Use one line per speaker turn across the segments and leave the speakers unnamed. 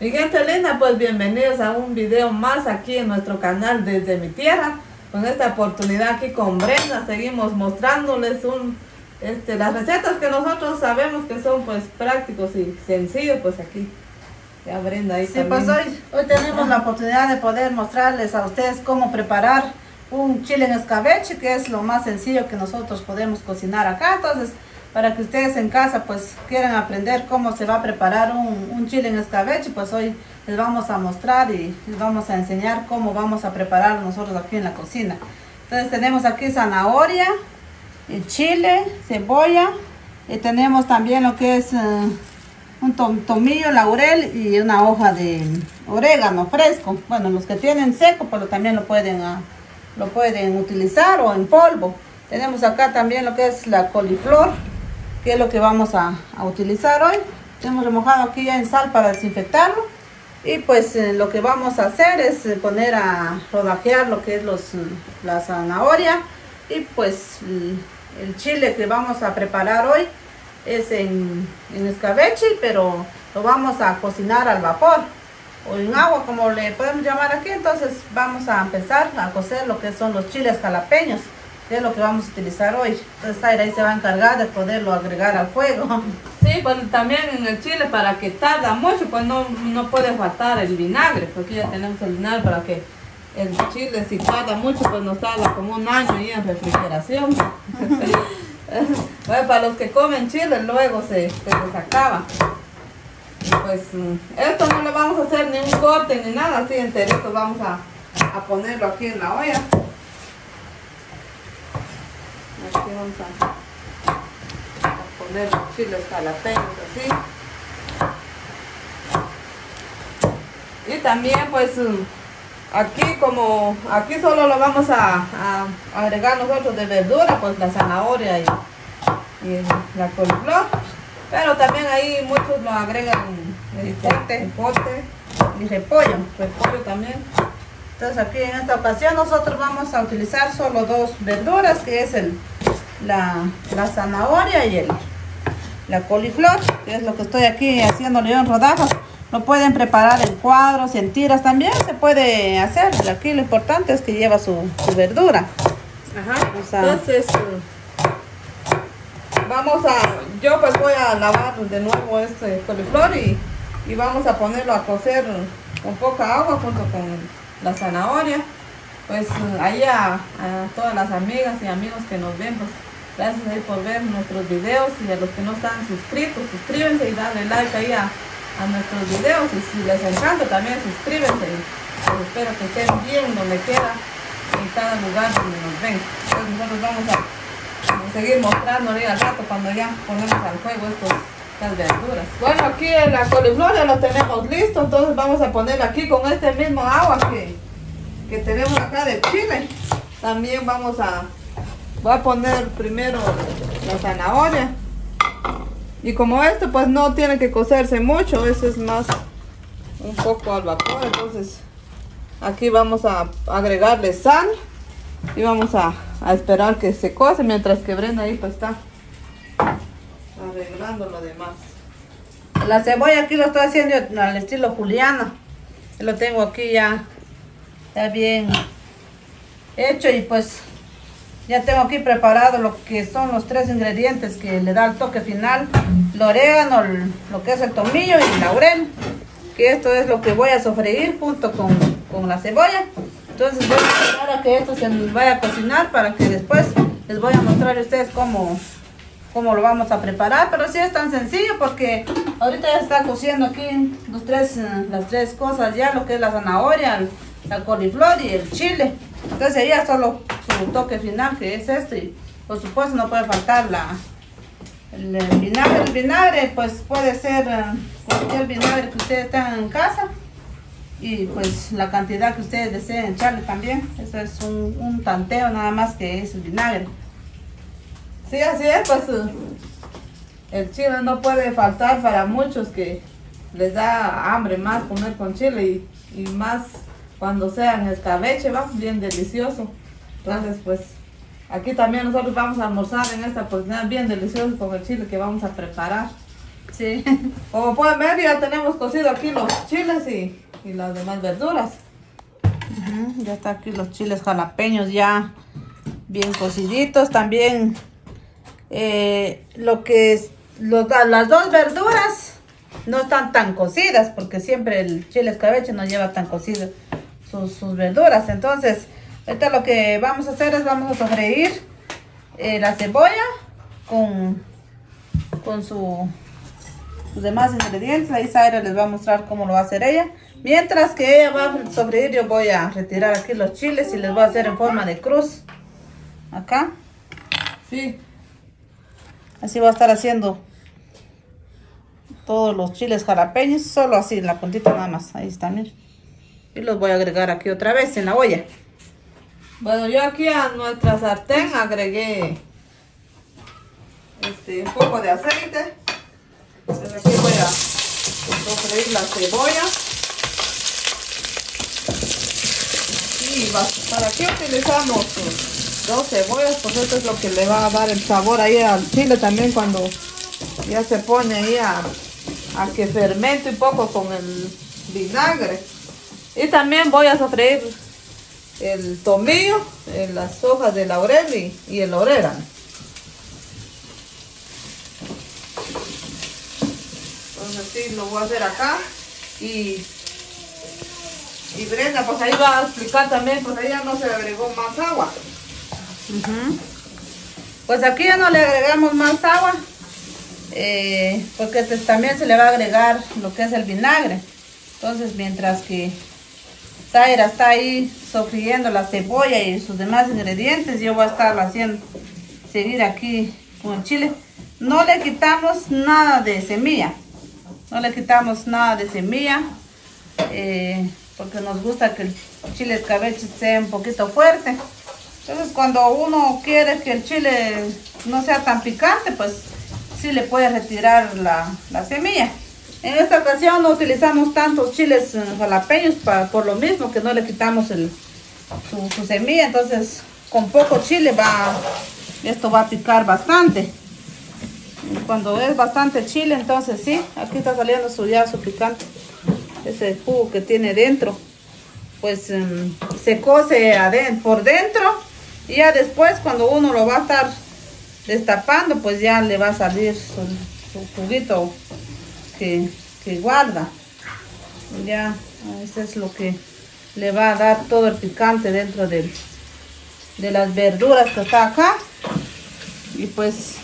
Mi gente linda, pues bienvenidos a un video más aquí en nuestro canal desde mi tierra. Con esta oportunidad aquí con Brenda seguimos mostrándoles un, este, las recetas que nosotros sabemos que son pues prácticos y sencillos, pues aquí. Ya Brenda ahí
Sí, pues hoy, hoy tenemos la oportunidad de poder mostrarles a ustedes cómo preparar un chile en escabeche, que es lo más sencillo que nosotros podemos cocinar acá. Entonces, para que ustedes en casa pues quieran aprender cómo se va a preparar un, un, chile en escabeche, pues hoy les vamos a mostrar y les vamos a enseñar cómo vamos a preparar nosotros aquí en la cocina. Entonces tenemos aquí zanahoria, el chile, cebolla y tenemos también lo que es uh, un tom, tomillo, laurel y una hoja de orégano fresco. Bueno, los que tienen seco, pues también lo pueden, uh, lo pueden utilizar o en polvo. Tenemos acá también lo que es la coliflor, que es lo que vamos a, a, utilizar hoy. Hemos remojado aquí ya en sal para desinfectarlo. Y pues eh, lo que vamos a hacer es eh, poner a rodajear lo que es los, la zanahoria. Y pues el chile que vamos a preparar hoy es en, en escabeche, pero lo vamos a cocinar al vapor o en agua como le podemos llamar aquí. Entonces vamos a empezar a cocer lo que son los chiles jalapeños es lo que vamos a utilizar hoy. Entonces Taira ahí se va a encargar de poderlo agregar al fuego.
Sí, pues también en el chile para que tarda mucho, pues no, no puede faltar el vinagre, porque ya tenemos el vinagre para que el chile si tarda mucho, pues nos tarda como un año ahí en refrigeración. bueno, para los que comen chile luego se, se les acaba. Pues esto no le vamos a hacer ni un corte ni nada, así enterito vamos a, a ponerlo aquí en la olla. Vamos a, poner los chiles jalapeños así. Y también pues aquí como aquí solo lo vamos a, agregar nosotros de verdura, pues la zanahoria y, y la coliflor. Pero también ahí muchos lo agregan el pote y repollo, repollo también.
Entonces aquí en esta ocasión nosotros vamos a utilizar solo dos verduras, que es el, la, la zanahoria y el, la coliflor, que es lo que estoy aquí haciéndole en rodajas. Lo pueden preparar en cuadros, en tiras también se puede hacer. Aquí lo importante es que lleva su, su verdura.
Ajá, o sea, entonces vamos a, yo pues voy a lavar de nuevo este coliflor y, y vamos a ponerlo a cocer con poca agua junto con la zanahoria. Pues ahí a, a, todas las amigas y amigos que nos ven, pues gracias por ver nuestros videos y a los que no están suscritos, suscríbanse y dale like ahí a, a nuestros videos y si les encanta también suscríbanse pues espero que estén bien donde quiera en cada lugar donde nos ven. Entonces nosotros vamos a, seguir mostrando al rato cuando ya ponemos al fuego estos las verduras. Bueno, aquí la coliflor ya lo tenemos listo, entonces vamos a poner aquí con este mismo agua que, que tenemos acá de chile. También vamos a, voy a poner primero la zanahoria. Y como esto pues no tiene que cocerse mucho, eso es más un poco al vapor, entonces aquí vamos a agregarle sal y vamos a, esperar que se cose mientras que Brenda ahí pues está arreglando lo demás.
La cebolla aquí lo estoy haciendo al estilo juliana. Lo tengo aquí ya, ya bien hecho y pues ya tengo aquí preparado lo que son los tres ingredientes que le da el toque final. El orégano, lo que es el tomillo y el laurel. Que esto es lo que voy a sofreír junto con, con la cebolla. Entonces voy a esperar a que esto se vaya a cocinar para que después les voy a mostrar a ustedes cómo, cómo lo vamos a preparar, pero sí es tan sencillo porque ahorita ya está cociendo aquí los tres, las tres cosas ya, lo que es la zanahoria, la coliflor y el chile. Entonces ya solo su toque final que es esto y por supuesto no puede faltar la, el, vinagre. El vinagre pues puede ser cualquier vinagre que ustedes tengan en casa y pues la cantidad que ustedes deseen echarle también. Eso es un, un tanteo nada más que es el vinagre.
Sí, así es, pues el chile no puede faltar para muchos que les da hambre más comer con chile y, y más cuando sea en escabeche, va bien delicioso. Entonces, pues aquí también nosotros vamos a almorzar en esta oportunidad bien delicioso con el chile que vamos a preparar.
Sí.
Como pueden ver, ya tenemos cocido aquí los chiles y, y las demás verduras.
Ya está aquí los chiles jalapeños ya bien cociditos. También eh, lo que es, los- las dos verduras no están tan cocidas porque siempre el chile escabeche no lleva tan cocido sus, sus verduras. Entonces, ahorita lo que vamos a hacer es vamos a sofreír eh, la cebolla con, con su sus demás ingredientes. Ahí Zaira les va a mostrar cómo lo va a hacer ella. Mientras que ella va a sofreír, yo voy a retirar aquí los chiles y les voy a hacer en forma de cruz. Acá.
Sí,
Así va a estar haciendo todos los chiles jalapeños. Solo así, en la puntita nada más. Ahí está, miren. Y los voy a agregar aquí otra vez en la olla.
Bueno, yo aquí a nuestra sartén agregué este, un poco de aceite. Entonces aquí voy a sofreír la cebolla. Y para aquí utilizamos dos cebollas, pues esto es lo que le va a dar el sabor ahí al chile también cuando ya se pone ahí a, a que fermente un poco con el vinagre. Y también voy a sofreír el tomillo, eh, las hojas de laurel y, y el orégano. Entonces sí, lo voy a hacer acá. Y, y Brenda, pues ahí va a explicar también, pues ya no se agregó más agua.
Ujú. Pues aquí ya no le agregamos más agua. eh, porque pues también se le va a agregar lo que es el vinagre. Entonces mientras que Zaira está ahí sofriendo la cebolla y sus demás ingredientes, yo voy a estar haciendo, seguir aquí con el chile. No le quitamos nada de semilla. No le quitamos nada de semilla. eh, porque nos gusta que el chile escabeche sea un poquito fuerte. Entonces cuando uno quiere que el chile no sea tan picante, pues sí le puede retirar la, la semilla. En esta ocasión no utilizamos tantos chiles eh, jalapeños para, por lo mismo que no le quitamos el, su, semilla. Entonces con poco chile va, esto va a picar bastante. Cuando es bastante chile, entonces sí, aquí está saliendo su ya su picante. Ese jugo que tiene dentro pues em, se cose por dentro y ya después cuando uno lo va a estar destapando pues ya le va a salir su, su juguito que, guarda. Ya eso es lo que le va a dar todo el picante dentro del- de las verduras que está acá. Y pues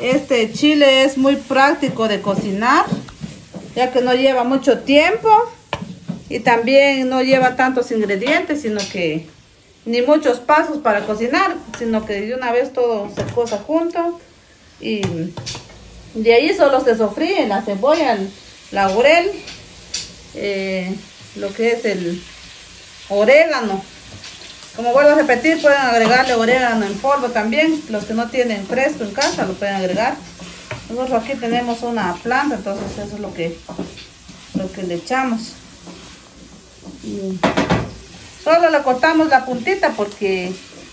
este chile es muy práctico de cocinar ya que no lleva mucho tiempo y también no lleva tantos ingredientes, sino que ni muchos pasos para cocinar, sino que de una vez todo se cosa junto y de ahí solo se sofríe la cebolla, el laurel, eh, lo que es el orégano. Como vuelvo a repetir, pueden agregarle orégano en polvo también. Los que no tienen fresco en casa lo pueden agregar. Nosotros aquí tenemos una planta, entonces eso es lo que, lo que le echamos. Solo le cortamos la puntita porque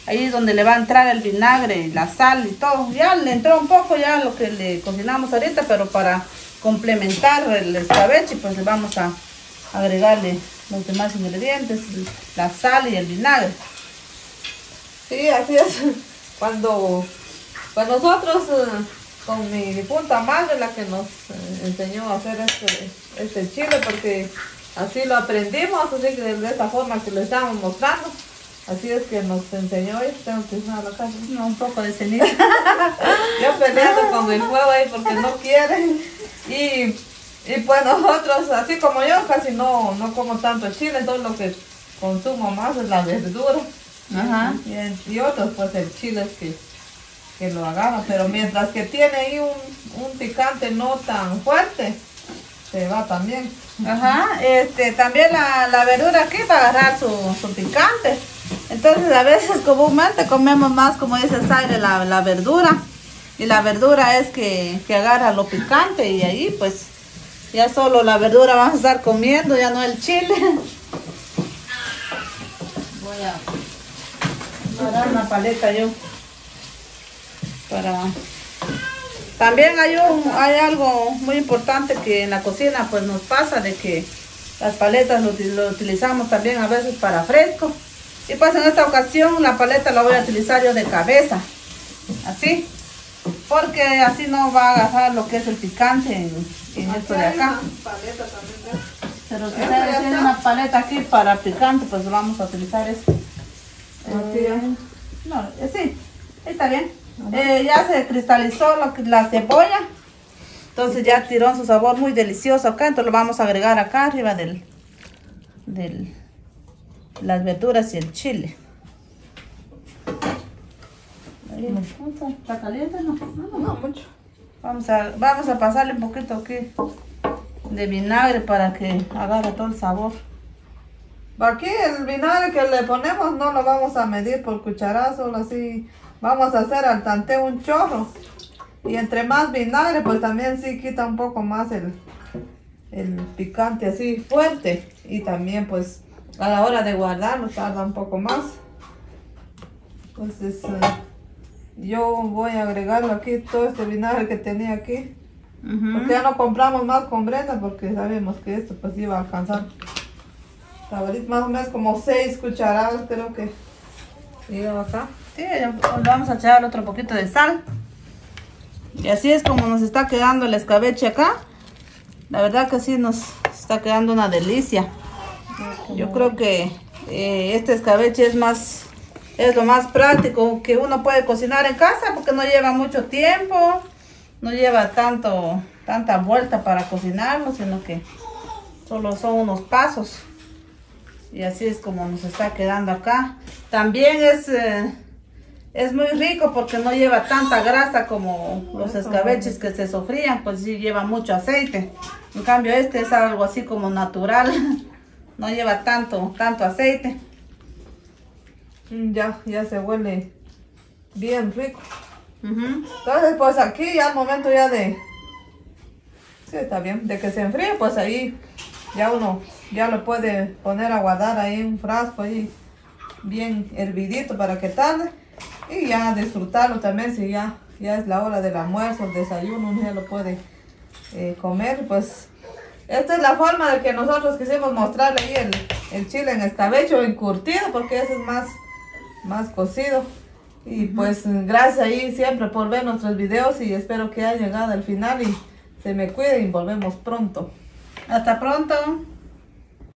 ahí es donde le va a entrar el vinagre, la sal y todo. Ya le entró un poco ya lo que le cocinamos ahorita, pero para complementar el escabeche pues le vamos a agregarle los demás ingredientes, la sal y el vinagre.
Sí, así es. Cuando, pues nosotros, eh, con mi difunta madre, la que nos eh, enseñó a hacer este, este chile, porque así lo aprendimos, así que de esta forma que lo estamos mostrando. Así es que nos enseñó y tengo que usar la casa.
No, un poco de ceniza.
Yo peleando con el fuego ahí porque no quiere. Y, y pues nosotros, así como yo, casi no, no como tanto chile, entonces lo que consumo más es la verdura.
Ajá.
Y, el- y otros, pues el chile es que, que lo agarra. Pero mientras que tiene ahí un, un picante no tan fuerte, se va también.
Ajá, este, también la, la verdura aquí va a agarrar su, su picante. Entonces a veces comúnmente comemos más, como dice Zaire, la, la verdura. Y la verdura es que, que agarra lo picante y ahí pues ya solo la verdura vamos a estar comiendo, ya no el chile. Voy a agarrar una paleta yo para También hay, un, hay algo muy importante que en la cocina pues nos pasa de que las paletas lo, lo utilizamos también a veces para fresco. Y pues en esta ocasión la paleta la voy a utilizar yo de cabeza. Así. Porque así no va a agarrar lo que es el picante en, en esto de acá. Pero si ustedes tienen una paleta aquí para picante, pues vamos a utilizar esto. Eh, no, eh, sí, está bien. Eh, ya se cristalizó lo la cebolla. Entonces ya tiró su sabor muy delicioso acá. Entonces lo vamos a agregar acá arriba del, del las verduras y el chile. ¿Está caliente? No, no,
mucho.
Vamos a, vamos a pasarle un poquito aquí de vinagre para que agarre todo el sabor.
Aquí el vinagre que le ponemos no lo vamos a medir por cucharazo, solo así. Vamos a hacer al tanteo un chorro. Y entre más vinagre, pues también sí quita un poco más el, el picante así fuerte. Y también pues a la hora de guardarlo tarda un poco más. Entonces eh, yo voy a aquí, todo este vinagre que tenía aquí. Porque ya no compramos más con Brenda porque sabemos que esto pues iba a alcanzar. Más o menos como 6 cucharadas creo que lleva acá.
Sí, le vamos a echar otro poquito de sal. Y así es como nos está quedando el escabeche acá. La verdad que sí nos está quedando una delicia. Yo creo que eh, este escabeche es más, es lo más práctico que uno puede cocinar en casa porque no lleva mucho tiempo, no lleva tanto, tanta vuelta para cocinarlo, sino que solo son unos pasos. Y así es como nos está quedando acá. También es, eh, es muy rico porque no lleva tanta grasa como los escabeches que se sofrían, pues sí lleva mucho aceite. En cambio este es algo así como natural, no lleva tanto, tanto aceite.
Mm, Ya, ya se huele bien rico.
Ujú.
Entonces pues aquí ya al momento ya de... Sí, está bien. De que se enfríe, pues ahí ya uno ya lo puede poner a guardar ahí en un frasco ahí bien hervidito para que tarde. Y ya disfrutarlo también si ya, ya es la hora del almuerzo, el desayuno, uno ya lo puede eh, comer. Pues esta es la forma de que nosotros quisimos mostrarle ahí el, el chile en escabeche o encurtido porque ese es más, más cocido. Y pues gracias ahí siempre por ver nuestros videos y espero que haya llegado al final y se me cuiden y volvemos pronto.
Hasta pronto.